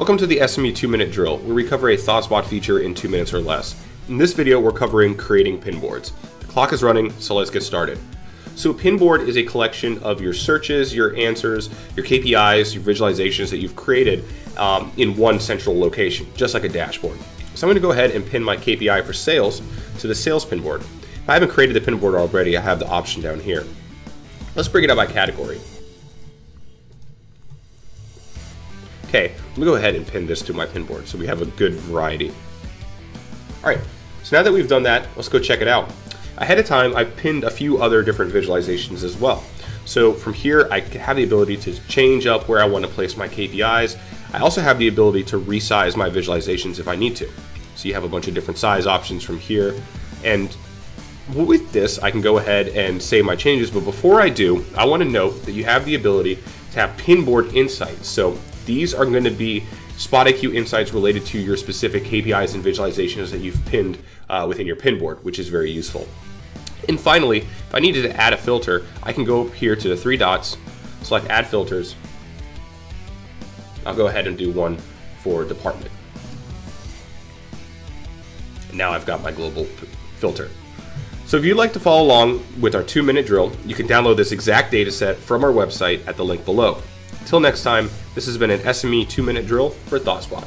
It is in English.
Welcome to the SME 2 Minute Drill, where we cover a ThoughtSpot feature in 2 minutes or less. In this video, we're covering creating pin boards. The clock is running, so let's get started. So a pin board is a collection of your searches, your answers, your KPIs, your visualizations that you've created um, in one central location, just like a dashboard. So I'm going to go ahead and pin my KPI for sales to the sales pin board. If I haven't created the pin board already, I have the option down here. Let's break it up by category. Okay, let me go ahead and pin this to my pin board so we have a good variety. All right, so now that we've done that, let's go check it out. Ahead of time, I pinned a few other different visualizations as well. So from here, I can have the ability to change up where I want to place my KPIs. I also have the ability to resize my visualizations if I need to. So you have a bunch of different size options from here. And with this, I can go ahead and save my changes. But before I do, I want to note that you have the ability to have pinboard insights. So these are going to be SpotIQ insights related to your specific KPIs and visualizations that you've pinned uh, within your pinboard, which is very useful. And finally, if I needed to add a filter, I can go up here to the three dots, select Add Filters. I'll go ahead and do one for department. And now I've got my global filter. So if you'd like to follow along with our two minute drill, you can download this exact data set from our website at the link below. Until next time, this has been an SME 2 minute drill for ThoughtSpot.